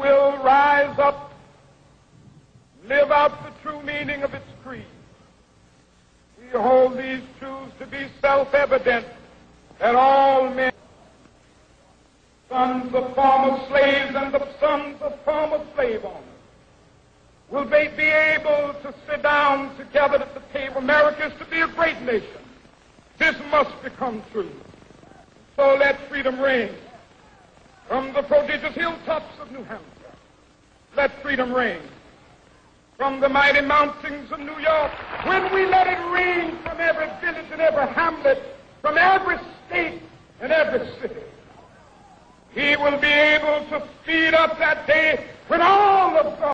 will rise up, live out the true meaning of its creed. We hold these truths to be self-evident that all men, sons of former slaves and the sons of former slave owners, will they be able to sit down together at the table. America is to be a great nation. This must become true. So let freedom reign from the prodigious hilltops of New Hampshire. Let freedom reign from the mighty mountains of New York. When we let it rain from every village and every hamlet, from every state and every city, he will be able to speed up that day when all of God